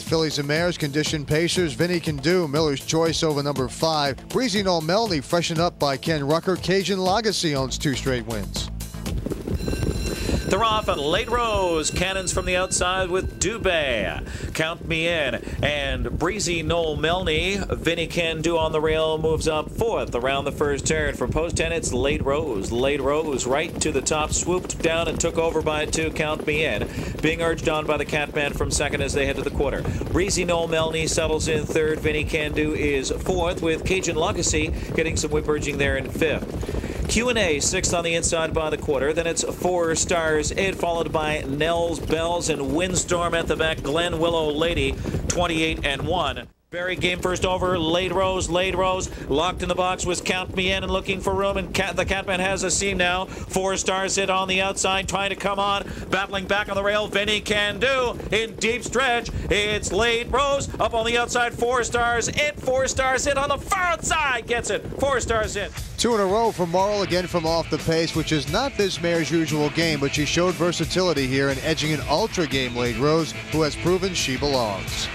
Fillies and Mares, condition Pacers, Vinny can do. Miller's choice over number five. Breezy Noel Melney, freshened up by Ken Rucker. Cajun Legacy owns two straight wins. They're off at late rose. Cannons from the outside with Dubé. Count me in. And Breezy Noel Melny. Vinny Can Do on the rail moves up fourth around the first turn. For post 10, it's late rose. Late rose right to the top, swooped down and took over by two. Count me in. Being urged on by the Catman from second as they head to the quarter. Breezy Noel Melny settles in third. Vinny Can Do is fourth with Cajun Legacy getting some whip urging there in fifth. Q&A, sixth on the inside by the quarter. Then it's Four Stars, eight, followed by Nels Bells and Windstorm at the back. Glen Willow Lady, 28 and 1. Barry game first over, late Rose. late Rose locked in the box was Count Me In and looking for room, and Cat, the Catman has a seam now. Four stars hit on the outside, trying to come on, battling back on the rail. Vinny can do in deep stretch. It's late Rose up on the outside. Four stars hit. four stars hit on the far outside, gets it. Four stars hit. Two in a row for Morrill again from off the pace, which is not this mare's usual game, but she showed versatility here in edging an ultra game late Rose, who has proven she belongs.